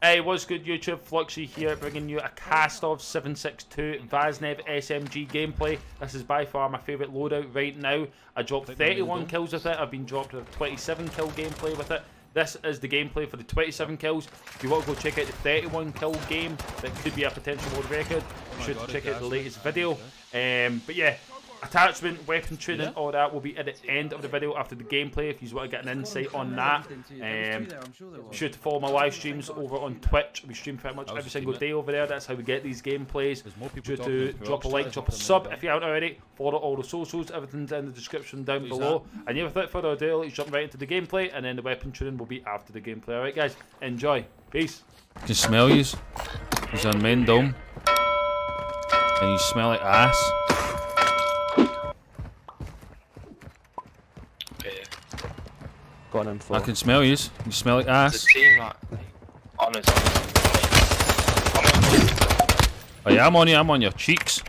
Hey, what's good YouTube? Fluxy here, bringing you a Kastov 762 Vaznev SMG gameplay. This is by far my favourite loadout right now. I dropped 31 kills with it, I've been dropped with a 27 kill gameplay with it. This is the gameplay for the 27 kills. If you want to go check out the 31 kill game, that could be a potential world record, you should check out the latest video. Um, but yeah, attachment, weapon training, Yeah. all that will be at the end of the video after the gameplay if you want to get an insight on that. Um, be sure to follow my live streams over on Twitch. We stream pretty much every single day over there. That's how we get these gameplays. There's more Sure to drop a like, drop a sub if you haven't already. Follow all the socials. Everything's in the description down below. And yeah, without further ado, let's jump right into the gameplay, and then the weapon tuning will be after the gameplay. All right, guys, enjoy. Peace. can smell yous. He's on main dome. And you smell like ass. Got an M4. I can smell yous. You smell like The ass. team like honest, honest. Oh yeah, I'm on you. I'm on your cheeks.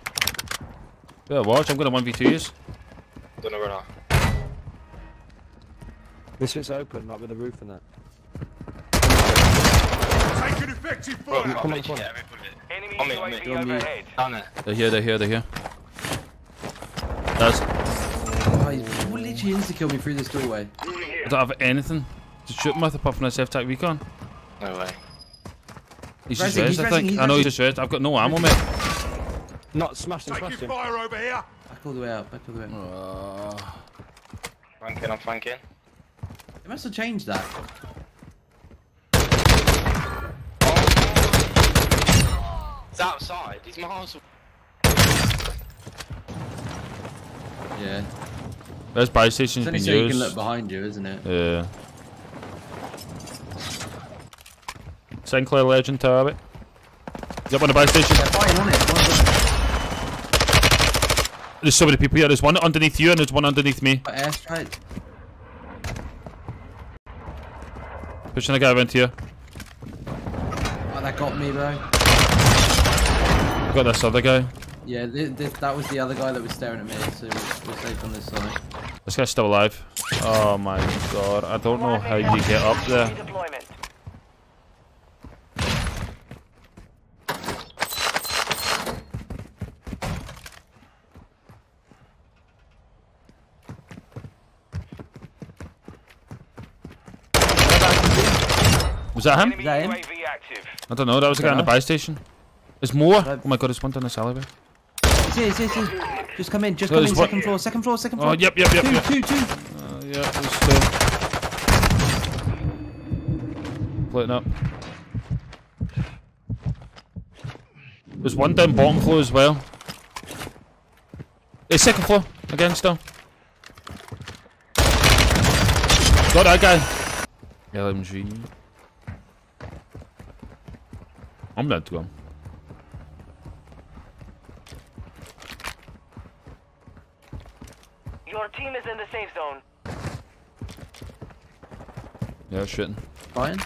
Yeah, watch. I'm gonna 1v2 yous. Gonna run out. This bit's open, like with the roof and that. Taking effective Bro, fire. I'll come on, come on. get every bullet. Enemy On me, on me, on me. overhead. Done it. They're here. They're here. They're here. That's. Oh, he literally insta killed me through this doorway. I don't have anything to shoot him with apart from this F-Tac Recon. No way. He's just Rezzing, res, he's I think. I know rezzing. he's just res. I've got no ammo, mate. Not smashed him, smashed Taking him. fire over here. Back all the way out, back all the way out. Uh, Flanking, I'm flanking. They must have changed that. It's outside. He's miles away. Yeah. This buy station's It's only been so you can look behind you, isn't it? Yeah. Sinclair Legend Target. Is that one of the buy station? They're on it. One There's so many people here. There's one underneath you and there's one underneath me. got airstrike. Pushing a guy around here. Oh, that got me, bro. Got this other guy. Yeah, thi- thi- that was the other guy that was staring at me, so we're safe on this side. This guy's still alive. Oh my god. I don't know how you get up there. Deployment. Was that him? Enemy that him? I don't know. That was the guy in the Dunno. buy station. There's more. Oh my god, there's one down this alleyway. It's here, it's here, it's here. Just come in, just No, come there's in, one- second floor, second floor, second Oh, floor. yep, yep, yep, Two, yep. two, two. Uh, yeah, there's two. Splitting up. There's one down bottom floor as well. Hey, second floor. Again, still. Got that guy. LMG. I'm dead to go. Your team is in the safe zone. Yeah, shitting. Fine.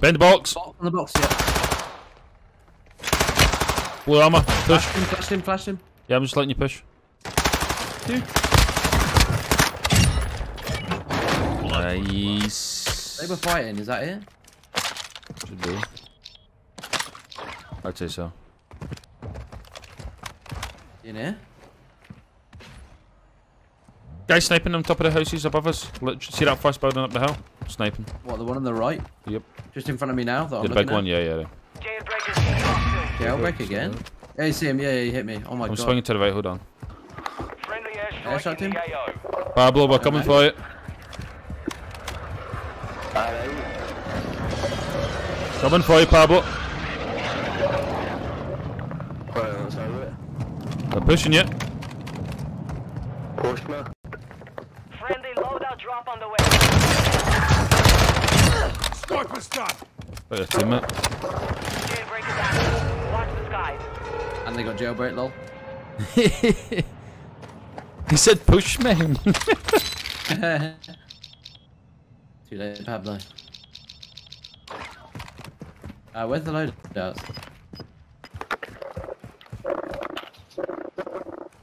Bend the box. On the box, yeah. Blue armor. Push. Flashed him, flashed him, flashed him. Yeah, I'm just letting you push. Two. Nice. They were fighting, is that it? Should be. I'd say so. In here? Guy sniping on top of the houses above us. Lit- See that first building up the hill? Sniping. What, the one on the right? Yep. Just in front of me now? That I'm The looking big one, at? yeah, yeah. yeah. Jailbreak is again? Yeah, you see him, yeah, yeah, he hit me. Oh my god. I'm god. swinging to the right, hold on. Friendly Airstrike airstrike in him? the AO. Pablo, we're coming for you. Coming for you, Pablo. Right, that's over it. They're pushing you. Push me. Friendly loadout drop on the way. Sniper's done. Got your teammate. Jailbreak is active. Watch the skies. And they got jailbreak, lol. he said push me. Too late, Pablo. Uh, where's the loadouts?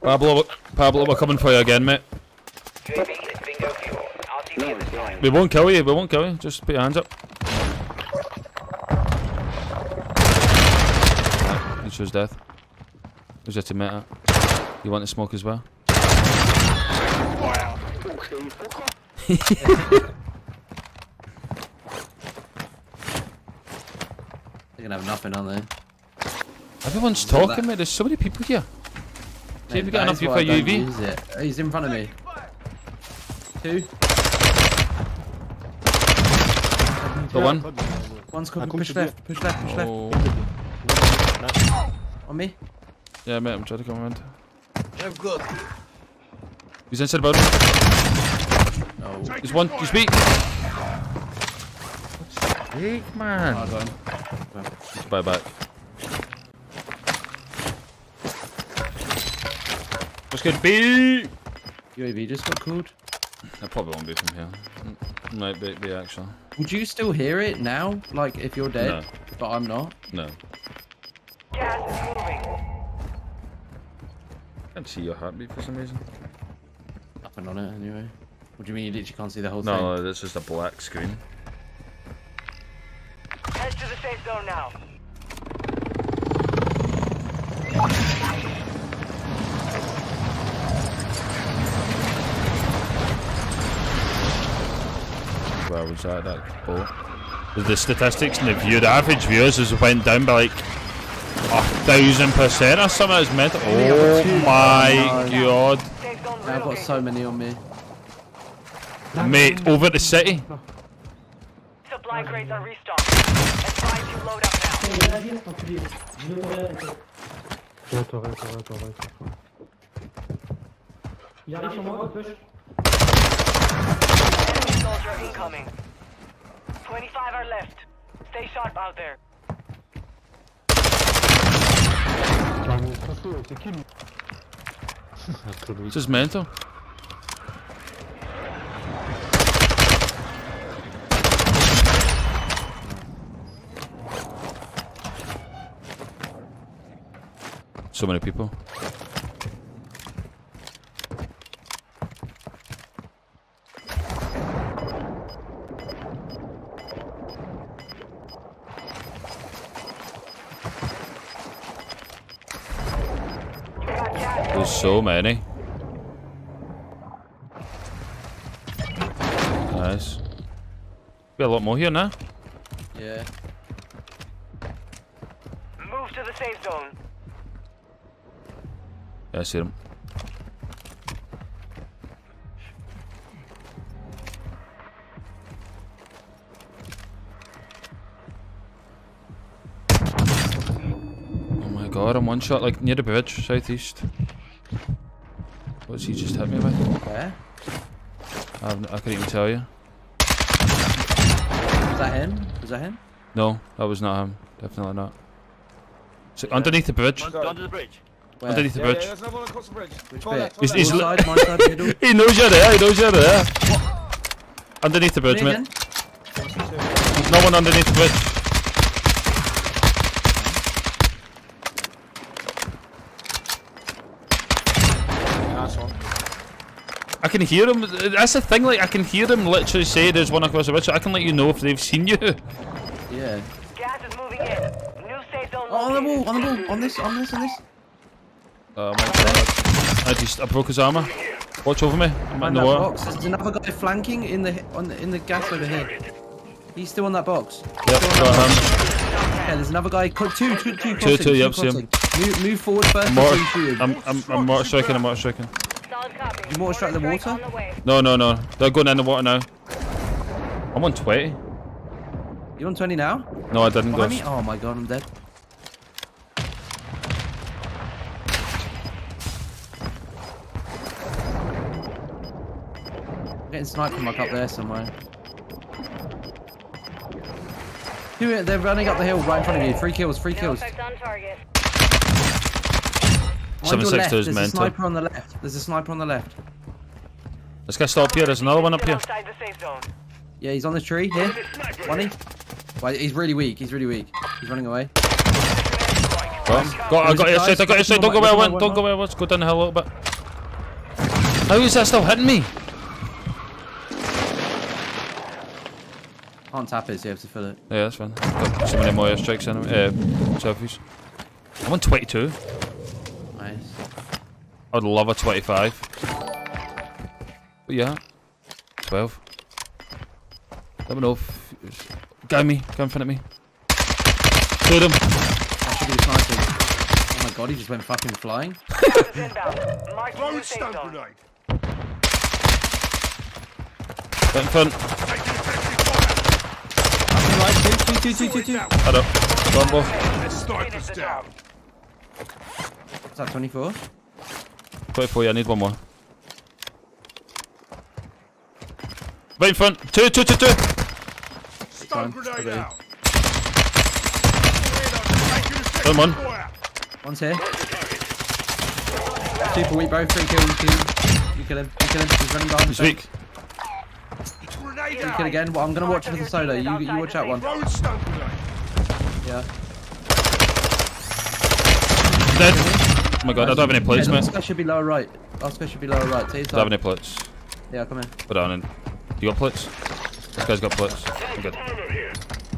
Pablo, Pablo, we're coming for you again, mate. UAV is bingo fuel. RTB at this time. We won't kill you, we won't kill you. Just put your hands up. Right, He shows death. Who's your teammate at? You want to smoke as well? They're gonna have nothing, on there. Everyone's talking, mate. There's so many people here. See if we Mate, got that enough is here why for UV. use it. Oh, He's in front of me. Two. The one. One's I cooking. come Push left. Push left. Push left. Oh. On me. Yeah, mate, I'm trying to come around. He's inside the building. No. He's one. He's beat. Hey, man. Oh, got him. He's by back. What's good, B? UAV just got called. That probably won't be from here. Might be, be actually. Would you still hear it now? Like if you're dead, No. but I'm not. No. Gas is moving. I can't see your heartbeat for some reason. Nothing on it anyway. What do you mean you literally can't see the whole No, thing? no, that's just a black screen. Head to the safe zone now. Where was that? That boat. The statistics and the view, the average viewers has went down by like a thousand percent or something. It's mental. Oh my god, I've got so many on me. mate! Over the city. Supply crates are restocked. Advise you load up now. Enemy soldier incoming. 25 are left. Stay sharp out there. Is mental. So many people. So many. Nice. Be a lot more here now. Yeah. Move to the safe zone. Yeah, I see them. Oh my god, I'm one shot like near the bridge, southeast. What's he just hit me with? Where? I, haven't- I couldn't even tell you. Was that him? Was that him? No, that was not him. Definitely not. So underneath the bridge. Under the bridge. Where? Underneath the Yeah, yeah, bridge. there's another one across the bridge. Which Far bit? left, He's- he's side, side, he knows you're there. He knows you're there. Underneath the bridge, Me mate. There's no one underneath the bridge. Nice one. I can hear him. That's the thing. Like I can hear him literally say there's one across the bridge. So I can let you know if they've seen you. Yeah. Gas is moving in. New safe zone Oh, on the wall, on the wall, on this, on this, on this. Oh my god! I just I broke his armor. Watch over me. I'm in Behind the that water. box. There's another guy flanking in the on the, in the gas over here. He's still on that box. Yep, got him. Yeah, there's another guy. Co- two, two, two, Two, crossing, two, yep, see crossing. him. Move, move forward first. Mortar. before you shoot him. I'm I'm I'm mortar striking. I'm mortar striking. Solid. You mortar strike the water? on the way. No no no. They're going in the water now. I'm on 20. You on 20 now? No, I didn't go. Behind? Oh my god, I'm dead. I'm getting sniped from like up there somewhere. They're running up the hill right in front of you. Three kills, three kills. effect on target. On your 762 left, is there's a sniper on the left. There's a sniper on the left. Let's get stop here. There's another one up here. outside the safe zone. Yeah, he's on the tree here. One he. Well, he's really weak. He's really weak. He's running away. Strike. Got, got, I got your side, I got your side. Don't go where I went. Don't go where I was. Go down the hill a little bit. How is that still hitting me? Can't tap it, so you have to fill it. Yeah, that's fine. Got so many more airstrikes in uh, selfies. I'm on 22. Nice. I'd love a 25. But yeah, 12. Let me know if. Guy me, go in front of me. Shoot him. I should be sniping. Oh my god, he just went fucking flying. Gas is inbound. Mark the new safe zone. Get in front. Right, two, two, two, two, two. Head up. Combo. Finish the. Is that 24? 24, yeah, I need one more. Right in front. Two, two, two, two. Fine. Okay. Come on. One's here. Two for weak, bro. Three kills, two. You kill him. You kill him. He's running behind He's the weak. You kill again. Well, I'm gonna watch for the solo. You, you watch out one. Yeah. Dead. Oh my god, I don't have any plates, Yeah, mate. last guy should be lower right. Last guy should be lower right. Take I don't have any plates. Yeah, come here. Put down in. You got plates? This guy's got plates. I'm good.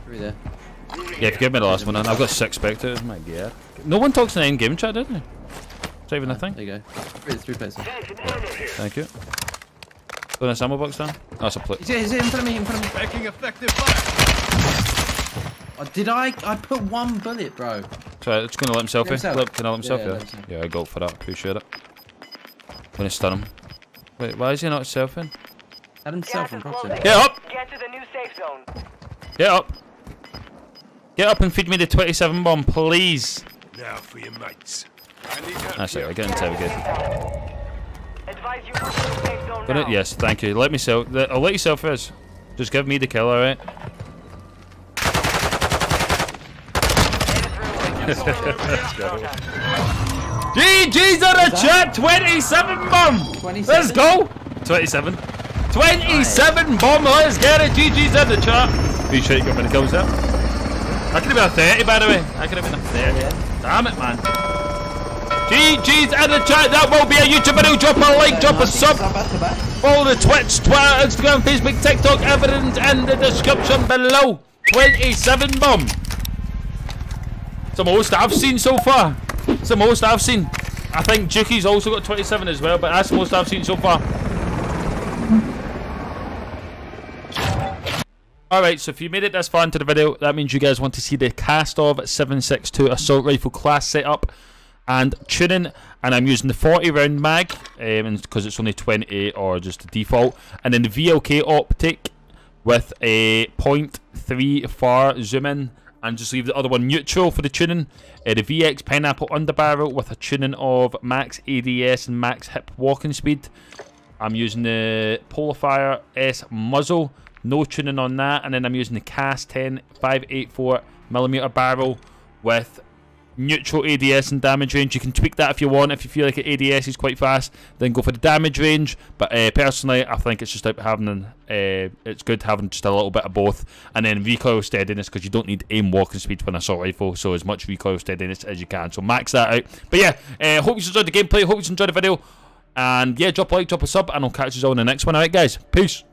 Three there. Yeah, if you give me the last one, then I've got six spectators. My god. No one talks in the end game chat, did they? Is that even a thing? There you go. Three, three places. Thank you. Put this ammo box down. That's a plate. He's here, he's here in front of me, in front of me. Making effective fire. Oh, did I? I put one bullet, bro. Sorry, it's gonna let himself in. himself. Let, can I let himself Yeah, in? let. Yeah, I go for that. Appreciate it. Gonna stun him. Wait, why is he not self in? Had himself in is Get up! Get to the new safe zone. Get up! Get up and feed me the 27 bomb, please. Now for your mates. That's it. I get interrogated. Advise you move to the safe zone Got now. Yes, thank you. Let me self. I'll let you self first. Just give me the kill, alright? GG's on the chat! 27 bomb! 27? Let's go! 27. 27 bomb, let's get it! GG's on the chat! Appreciate you got many kills there. I could have been a 30 by the way. I could have been a 30. Damn it, man. GG's in the chat. That will be a YouTube video. Drop a like, drop a sub. Follow the Twitch, Twitter, Instagram, Facebook, TikTok. Evidence in the description below. 27 bomb. The most I've seen so far. It's the most I've seen. I think Juki's also got 27 as well, but that's the most I've seen so far. Alright, so if you made it this far into the video, that means you guys want to see the Kastov 762 assault rifle class setup and tuning. And I'm using the 40 round mag um, because it's only 28 or just the default. And then the VLK optic with a 0.3 far zoom in and just leave the other one neutral for the tuning. Uh, the VX Pineapple underbarrel with a tuning of max ADS and max hip walking speed. I'm using the Polarfire S muzzle, no tuning on that, and then I'm using the KAS 10 584 millimeter barrel with neutral ADS and damage range. You can tweak that if you want. If you feel like an ADS is quite fast, then go for the damage range. But uh, personally, I think it's just about having uh, it's good having just a little bit of both, and then recoil steadiness because you don't need aim walking speed for an assault rifle. So as much recoil steadiness as you can. So max that out. But yeah, uh, hope you enjoyed the gameplay. Hope you enjoyed the video. And yeah, drop a like, drop a sub, and I'll catch you all in the next one. Alright, guys. Peace.